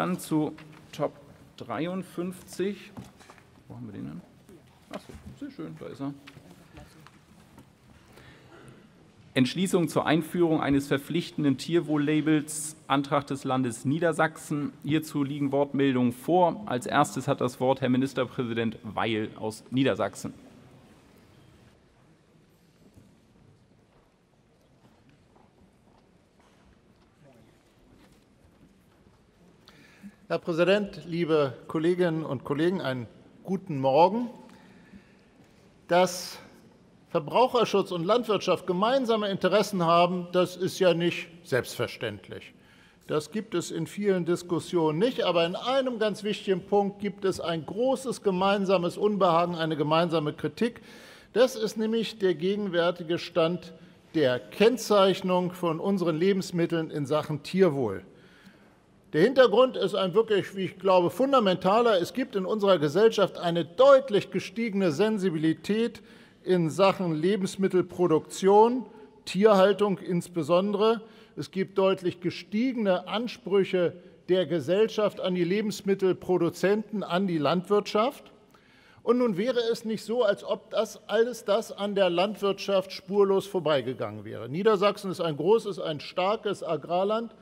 Dann zu Top 53. Wo haben wir den denn? Achso, sehr schön, da ist er. Entschließung zur Einführung eines verpflichtenden Tierwohl-Labels, Antrag des Landes Niedersachsen. Hierzu liegen Wortmeldungen vor. Als erstes hat das Wort Herr Ministerpräsident Weil aus Niedersachsen. Herr Präsident, liebe Kolleginnen und Kollegen, einen guten Morgen. Das Verbraucherschutz und Landwirtschaft gemeinsame Interessen haben, das ist ja nicht selbstverständlich. Das gibt es in vielen Diskussionen nicht, aber in einem ganz wichtigen Punkt gibt es ein großes gemeinsames Unbehagen, eine gemeinsame Kritik. Das ist nämlich der gegenwärtige Stand der Kennzeichnung von unseren Lebensmitteln in Sachen Tierwohl. Der Hintergrund ist ein wirklich, wie ich glaube, fundamentaler. Es gibt in unserer Gesellschaft eine deutlich gestiegene Sensibilität in Sachen Lebensmittelproduktion, Tierhaltung insbesondere. Es gibt deutlich gestiegene Ansprüche der Gesellschaft an die Lebensmittelproduzenten, an die Landwirtschaft. Und nun wäre es nicht so, als ob das alles das an der Landwirtschaft spurlos vorbeigegangen wäre. Niedersachsen ist ein großes, ein starkes Agrarland.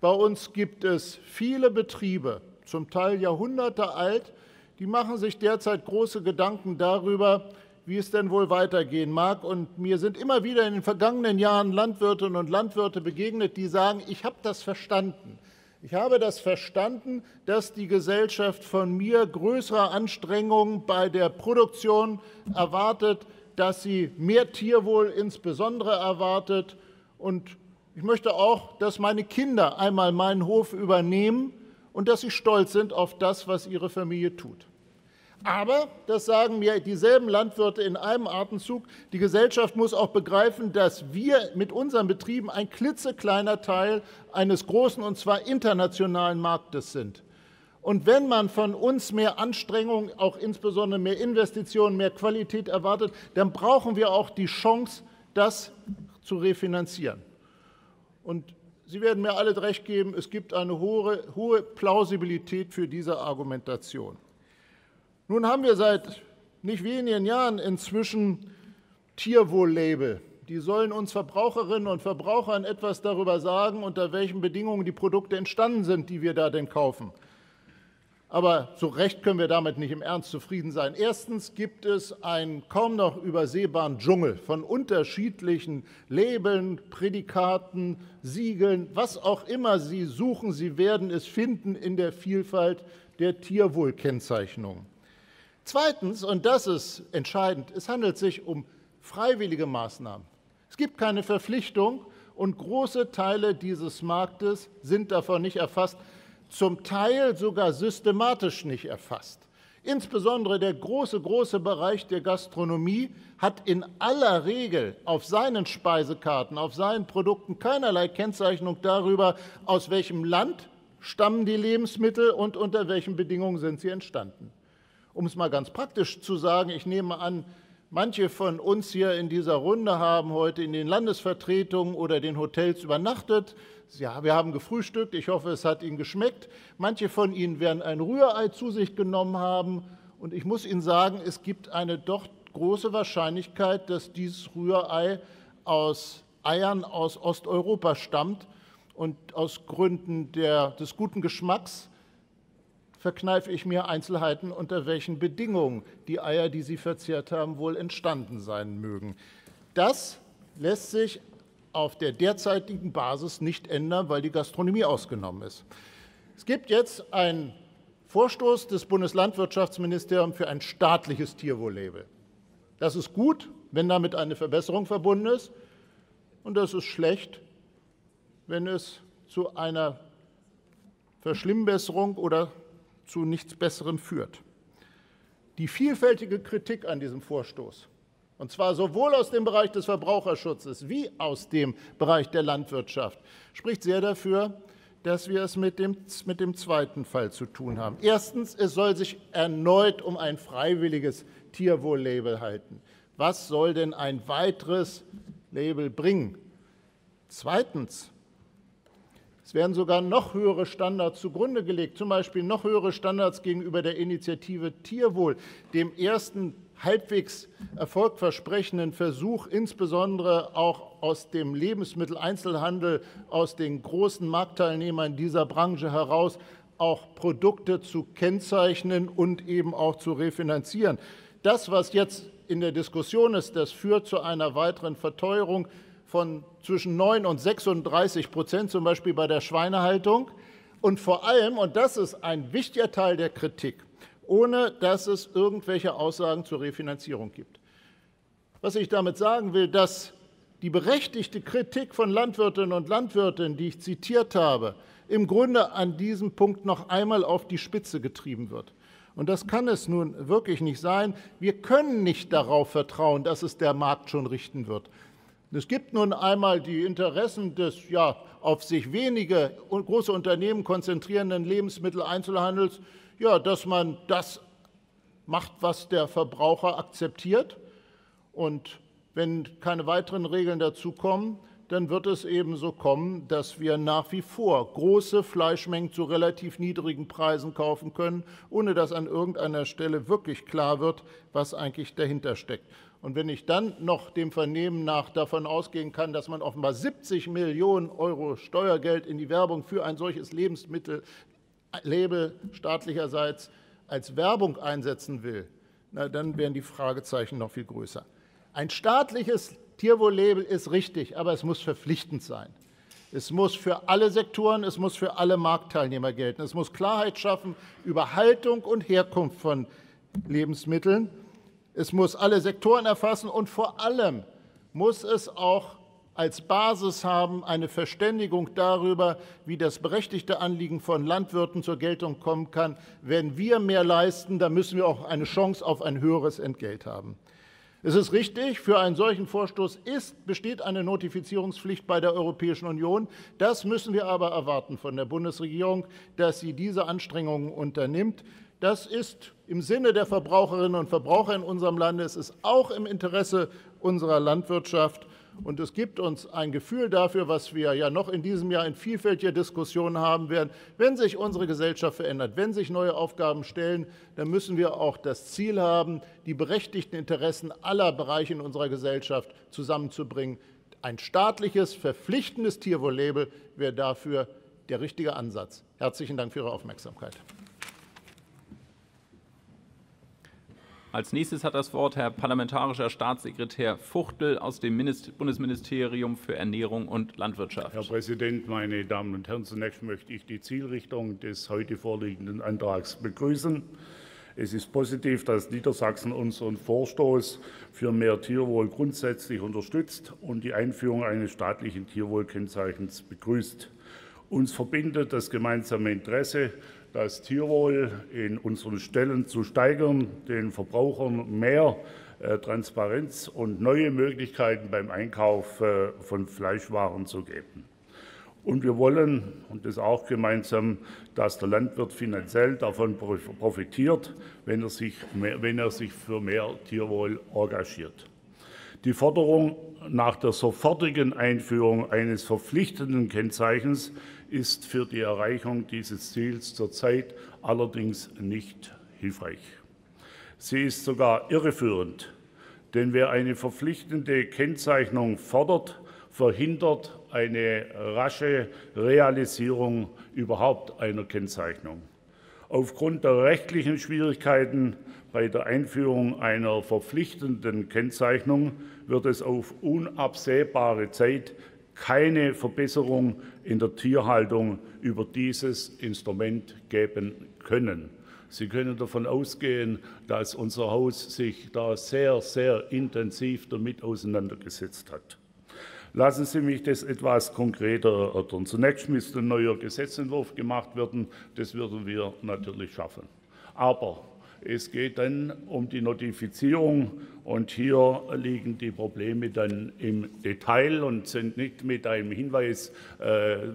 Bei uns gibt es viele Betriebe, zum Teil Jahrhunderte alt, die machen sich derzeit große Gedanken darüber, wie es denn wohl weitergehen mag. Und mir sind immer wieder in den vergangenen Jahren Landwirtinnen und Landwirte begegnet, die sagen, ich habe das verstanden. Ich habe das verstanden, dass die Gesellschaft von mir größere Anstrengungen bei der Produktion erwartet, dass sie mehr Tierwohl insbesondere erwartet. Und ich möchte auch, dass meine Kinder einmal meinen Hof übernehmen und dass sie stolz sind auf das, was ihre Familie tut. Aber, das sagen mir dieselben Landwirte in einem Atemzug, die Gesellschaft muss auch begreifen, dass wir mit unseren Betrieben ein klitzekleiner Teil eines großen und zwar internationalen Marktes sind. Und wenn man von uns mehr Anstrengung, auch insbesondere mehr Investitionen, mehr Qualität erwartet, dann brauchen wir auch die Chance, das zu refinanzieren. Und Sie werden mir alle recht geben, es gibt eine hohe, hohe Plausibilität für diese Argumentation. Nun haben wir seit nicht wenigen Jahren inzwischen Tierwohl-Label. Die sollen uns Verbraucherinnen und Verbrauchern etwas darüber sagen, unter welchen Bedingungen die Produkte entstanden sind, die wir da denn kaufen. Aber so recht können wir damit nicht im Ernst zufrieden sein. Erstens gibt es einen kaum noch übersehbaren Dschungel von unterschiedlichen Labeln, Prädikaten, Siegeln, was auch immer Sie suchen. Sie werden es finden in der Vielfalt der Tierwohlkennzeichnungen. Zweitens, und das ist entscheidend, es handelt sich um freiwillige Maßnahmen. Es gibt keine Verpflichtung und große Teile dieses Marktes sind davon nicht erfasst, zum Teil sogar systematisch nicht erfasst. Insbesondere der große, große Bereich der Gastronomie hat in aller Regel auf seinen Speisekarten, auf seinen Produkten keinerlei Kennzeichnung darüber, aus welchem Land stammen die Lebensmittel und unter welchen Bedingungen sind sie entstanden. Um es mal ganz praktisch zu sagen, ich nehme an, manche von uns hier in dieser Runde haben heute in den Landesvertretungen oder den Hotels übernachtet. Ja, wir haben gefrühstückt. Ich hoffe, es hat Ihnen geschmeckt. Manche von Ihnen werden ein Rührei zu sich genommen haben. Und ich muss Ihnen sagen, es gibt eine doch große Wahrscheinlichkeit, dass dieses Rührei aus Eiern aus Osteuropa stammt und aus Gründen der, des guten Geschmacks verkneife ich mir Einzelheiten, unter welchen Bedingungen die Eier, die Sie verzehrt haben, wohl entstanden sein mögen. Das lässt sich auf der derzeitigen Basis nicht ändern, weil die Gastronomie ausgenommen ist. Es gibt jetzt einen Vorstoß des Bundeslandwirtschaftsministeriums für ein staatliches Tierwohl-Label. Das ist gut, wenn damit eine Verbesserung verbunden ist, und das ist schlecht, wenn es zu einer Verschlimmbesserung oder zu nichts Besserem führt. Die vielfältige Kritik an diesem Vorstoß, und zwar sowohl aus dem Bereich des Verbraucherschutzes wie aus dem Bereich der Landwirtschaft, spricht sehr dafür, dass wir es mit dem, mit dem zweiten Fall zu tun haben. Erstens, es soll sich erneut um ein freiwilliges Tierwohl-Label halten. Was soll denn ein weiteres Label bringen? Zweitens, Es werden sogar noch höhere Standards zugrunde gelegt, zum Beispiel noch höhere Standards gegenüber der Initiative Tierwohl, dem ersten halbwegs erfolgversprechenden Versuch, insbesondere auch aus dem Lebensmitteleinzelhandel, aus den großen Marktteilnehmern dieser Branche heraus, auch Produkte zu kennzeichnen und eben auch zu refinanzieren. Das, was jetzt in der Diskussion ist, das führt zu einer weiteren Verteuerung von zwischen 9 und 36 Prozent, zum Beispiel bei der Schweinehaltung. Und vor allem, und das ist ein wichtiger Teil der Kritik, ohne dass es irgendwelche Aussagen zur Refinanzierung gibt. Was ich damit sagen will, dass die berechtigte Kritik von Landwirtinnen und Landwirten, die ich zitiert habe, im Grunde an diesem Punkt noch einmal auf die Spitze getrieben wird. Und das kann es nun wirklich nicht sein. Wir können nicht darauf vertrauen, dass es der Markt schon richten wird. Es gibt nun einmal die Interessen des ja, auf sich wenige große Unternehmen konzentrierenden Lebensmitteleinzelhandels, ja, dass man das macht, was der Verbraucher akzeptiert. Und wenn keine weiteren Regeln dazu kommen, dann wird es eben so kommen, dass wir nach wie vor große Fleischmengen zu relativ niedrigen Preisen kaufen können, ohne dass an irgendeiner Stelle wirklich klar wird, was eigentlich dahinter steckt. Und wenn ich dann noch dem Vernehmen nach davon ausgehen kann, dass man offenbar 70 Millionen Euro Steuergeld in die Werbung für ein solches Lebensmittel, Label staatlicherseits als Werbung einsetzen will, na, dann wären die Fragezeichen noch viel größer. Ein staatliches Tierwohl-Label ist richtig, aber es muss verpflichtend sein. Es muss für alle Sektoren, es muss für alle Marktteilnehmer gelten. Es muss Klarheit schaffen über Haltung und Herkunft von Lebensmitteln. Es muss alle Sektoren erfassen und vor allem muss es auch als Basis haben eine Verständigung darüber, wie das berechtigte Anliegen von Landwirten zur Geltung kommen kann. Wenn wir mehr leisten, dann müssen wir auch eine Chance auf ein höheres Entgelt haben. Es ist richtig, für einen solchen Vorstoß ist, besteht eine Notifizierungspflicht bei der Europäischen Union. Das müssen wir aber erwarten von der Bundesregierung, dass sie diese Anstrengungen unternimmt. Das ist im Sinne der Verbraucherinnen und Verbraucher in unserem Lande. Es ist auch im Interesse unserer Landwirtschaft. Und es gibt uns ein Gefühl dafür, was wir ja noch in diesem Jahr in vielfältiger Diskussion haben werden. Wenn sich unsere Gesellschaft verändert, wenn sich neue Aufgaben stellen, dann müssen wir auch das Ziel haben, die berechtigten Interessen aller Bereiche in unserer Gesellschaft zusammenzubringen. Ein staatliches, verpflichtendes Tierwohl-Label wäre dafür der richtige Ansatz. Herzlichen Dank für Ihre Aufmerksamkeit. Als nächstes hat das Wort Herr Parlamentarischer Staatssekretär Fuchtel aus dem Bundesministerium für Ernährung und Landwirtschaft. Herr Präsident, meine Damen und Herren! Zunächst möchte ich die Zielrichtung des heute vorliegenden Antrags begrüßen. Es ist positiv, dass Niedersachsen unseren Vorstoß für mehr Tierwohl grundsätzlich unterstützt und die Einführung eines staatlichen Tierwohlkennzeichens begrüßt. Uns verbindet das gemeinsame Interesse das Tierwohl in unseren Stellen zu steigern, den Verbrauchern mehr äh, Transparenz und neue Möglichkeiten beim Einkauf äh, von Fleischwaren zu geben. Und wir wollen, und das auch gemeinsam, dass der Landwirt finanziell davon profitiert, wenn er sich, wenn er sich für mehr Tierwohl engagiert. Die Forderung nach der sofortigen Einführung eines verpflichtenden Kennzeichens ist für die Erreichung dieses Ziels zurzeit allerdings nicht hilfreich. Sie ist sogar irreführend, denn wer eine verpflichtende Kennzeichnung fordert, verhindert eine rasche Realisierung überhaupt einer Kennzeichnung. Aufgrund der rechtlichen Schwierigkeiten bei der Einführung einer verpflichtenden Kennzeichnung wird es auf unabsehbare Zeit keine Verbesserung in der Tierhaltung über dieses Instrument geben können. Sie können davon ausgehen, dass unser Haus sich da sehr, sehr intensiv damit auseinandergesetzt hat. Lassen Sie mich das etwas konkreter erörtern. Zunächst müsste ein neuer Gesetzentwurf gemacht werden. Das würden wir natürlich schaffen. Aber es geht dann um die Notifizierung und hier liegen die Probleme dann im Detail und sind nicht mit einem Hinweis äh,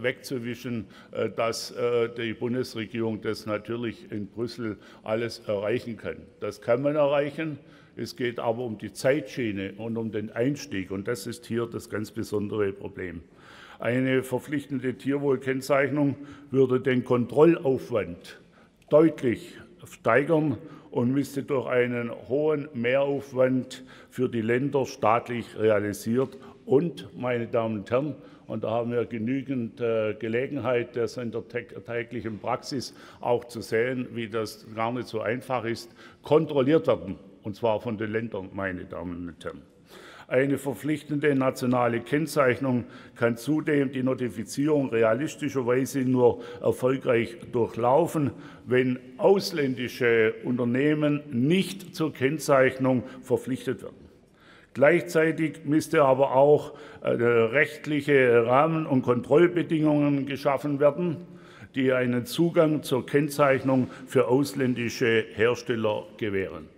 wegzuwischen, äh, dass äh, die Bundesregierung das natürlich in Brüssel alles erreichen kann. Das kann man erreichen. Es geht aber um die Zeitschiene und um den Einstieg und das ist hier das ganz besondere Problem. Eine verpflichtende Tierwohlkennzeichnung würde den Kontrollaufwand deutlich steigern und müsste durch einen hohen Mehraufwand für die Länder staatlich realisiert. Und, meine Damen und Herren, und da haben wir genügend äh, Gelegenheit, das in der täglichen Praxis auch zu sehen, wie das gar nicht so einfach ist, kontrolliert werden, und zwar von den Ländern, meine Damen und Herren. Eine verpflichtende nationale Kennzeichnung kann zudem die Notifizierung realistischerweise nur erfolgreich durchlaufen, wenn ausländische Unternehmen nicht zur Kennzeichnung verpflichtet werden. Gleichzeitig müsste aber auch äh, rechtliche Rahmen- und Kontrollbedingungen geschaffen werden, die einen Zugang zur Kennzeichnung für ausländische Hersteller gewähren.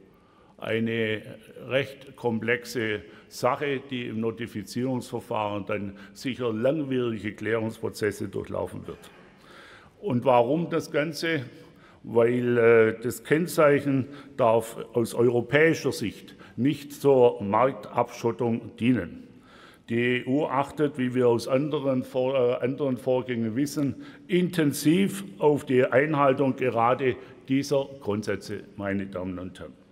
Eine recht komplexe Sache, die im Notifizierungsverfahren dann sicher langwierige Klärungsprozesse durchlaufen wird. Und warum das Ganze? Weil äh, das Kennzeichen darf aus europäischer Sicht nicht zur Marktabschottung dienen. Die EU achtet, wie wir aus anderen, äh, anderen Vorgängen wissen, intensiv auf die Einhaltung gerade dieser Grundsätze, meine Damen und Herren.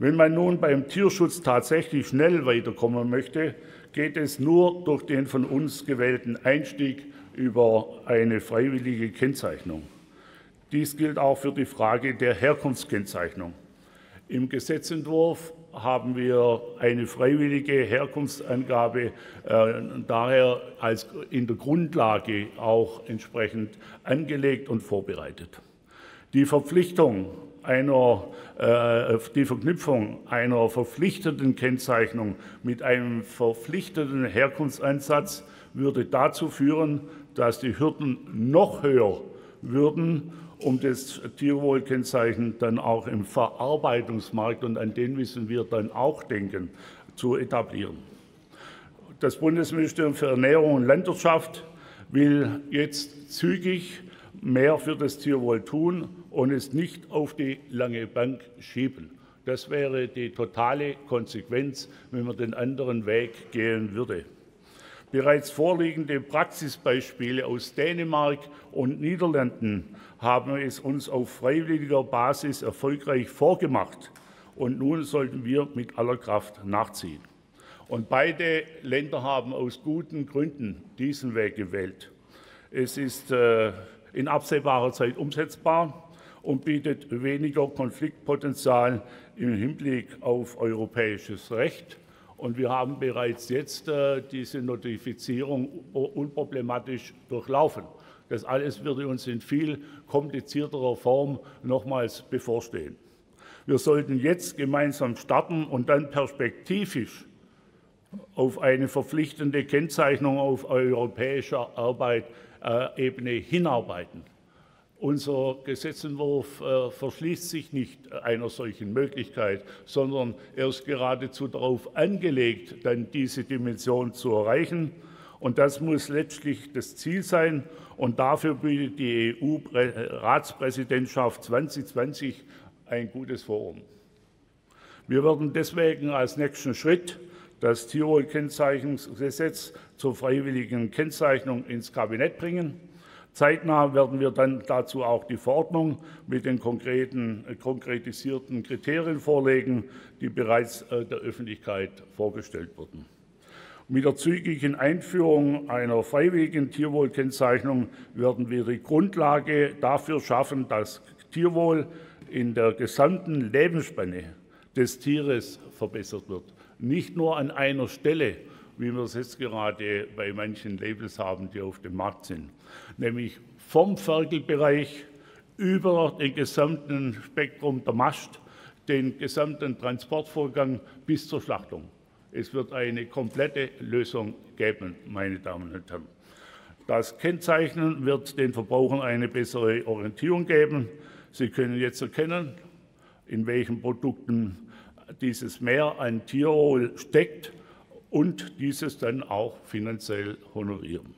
Wenn man nun beim Tierschutz tatsächlich schnell weiterkommen möchte, geht es nur durch den von uns gewählten Einstieg über eine freiwillige Kennzeichnung. Dies gilt auch für die Frage der Herkunftskennzeichnung. Im Gesetzentwurf haben wir eine freiwillige Herkunftsangabe äh, daher als in der Grundlage auch entsprechend angelegt und vorbereitet. Die Verpflichtung einer, äh, die Verknüpfung einer verpflichtenden Kennzeichnung mit einem verpflichtenden Herkunftsansatz würde dazu führen, dass die Hürden noch höher würden um das Tierwohlkennzeichen dann auch im Verarbeitungsmarkt, und an den müssen wir dann auch denken, zu etablieren. Das Bundesministerium für Ernährung und Landwirtschaft will jetzt zügig mehr für das Tierwohl tun und es nicht auf die lange Bank schieben. Das wäre die totale Konsequenz, wenn man den anderen Weg gehen würde. Bereits vorliegende Praxisbeispiele aus Dänemark und Niederlanden haben es uns auf freiwilliger Basis erfolgreich vorgemacht. Und nun sollten wir mit aller Kraft nachziehen. Und beide Länder haben aus guten Gründen diesen Weg gewählt. Es ist äh, in absehbarer Zeit umsetzbar und bietet weniger Konfliktpotenzial im Hinblick auf europäisches Recht und wir haben bereits jetzt äh, diese Notifizierung unproblematisch durchlaufen. Das alles würde uns in viel komplizierterer Form nochmals bevorstehen. Wir sollten jetzt gemeinsam starten und dann perspektivisch auf eine verpflichtende Kennzeichnung auf europäischer Arbeit, äh, Ebene hinarbeiten. Unser Gesetzentwurf äh, verschließt sich nicht einer solchen Möglichkeit, sondern er ist geradezu darauf angelegt, dann diese Dimension zu erreichen. Und das muss letztlich das Ziel sein. Und dafür bietet die EU-Ratspräsidentschaft 2020 ein gutes Forum. Wir werden deswegen als nächsten Schritt das Tirol-Kennzeichnungsgesetz zur freiwilligen Kennzeichnung ins Kabinett bringen. Zeitnah werden wir dann dazu auch die Verordnung mit den konkreten, äh, konkretisierten Kriterien vorlegen, die bereits äh, der Öffentlichkeit vorgestellt wurden. Mit der zügigen Einführung einer freiwilligen Tierwohlkennzeichnung werden wir die Grundlage dafür schaffen, dass Tierwohl in der gesamten Lebensspanne des Tieres verbessert wird. Nicht nur an einer Stelle, wie wir es jetzt gerade bei manchen Labels haben, die auf dem Markt sind. Nämlich vom Ferkelbereich über den gesamten Spektrum der Mast, den gesamten Transportvorgang bis zur Schlachtung. Es wird eine komplette Lösung geben, meine Damen und Herren. Das Kennzeichnen wird den Verbrauchern eine bessere Orientierung geben. Sie können jetzt erkennen, in welchen Produkten dieses Mehr an Tirol steckt und dieses dann auch finanziell honorieren.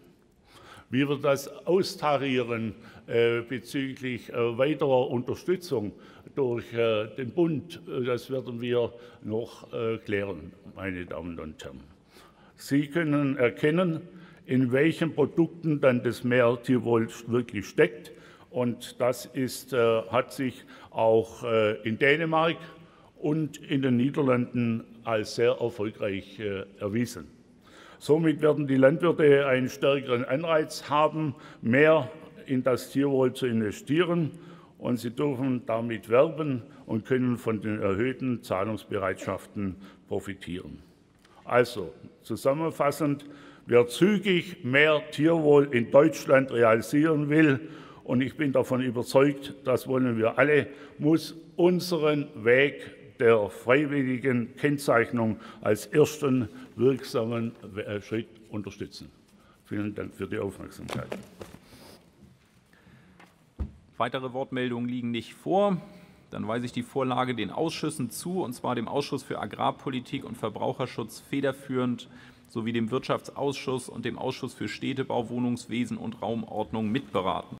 Wie wir das austarieren äh, bezüglich äh, weiterer Unterstützung durch äh, den Bund, das werden wir noch klären, meine Damen und Herren. Sie können erkennen, in welchen Produkten dann das mehr Tierwohl wirklich steckt. Und das ist, hat sich auch in Dänemark und in den Niederlanden als sehr erfolgreich erwiesen. Somit werden die Landwirte einen stärkeren Anreiz haben, mehr in das Tierwohl zu investieren und sie dürfen damit werben und können von den erhöhten Zahlungsbereitschaften profitieren. Also zusammenfassend, wer zügig mehr Tierwohl in Deutschland realisieren will, und ich bin davon überzeugt, das wollen wir alle, muss unseren Weg der freiwilligen Kennzeichnung als ersten wirksamen äh, Schritt unterstützen. Vielen Dank für die Aufmerksamkeit. Weitere Wortmeldungen liegen nicht vor. Dann weise ich die Vorlage den Ausschüssen zu, und zwar dem Ausschuss für Agrarpolitik und Verbraucherschutz federführend sowie dem Wirtschaftsausschuss und dem Ausschuss für Städtebau, Wohnungswesen und Raumordnung mitberaten.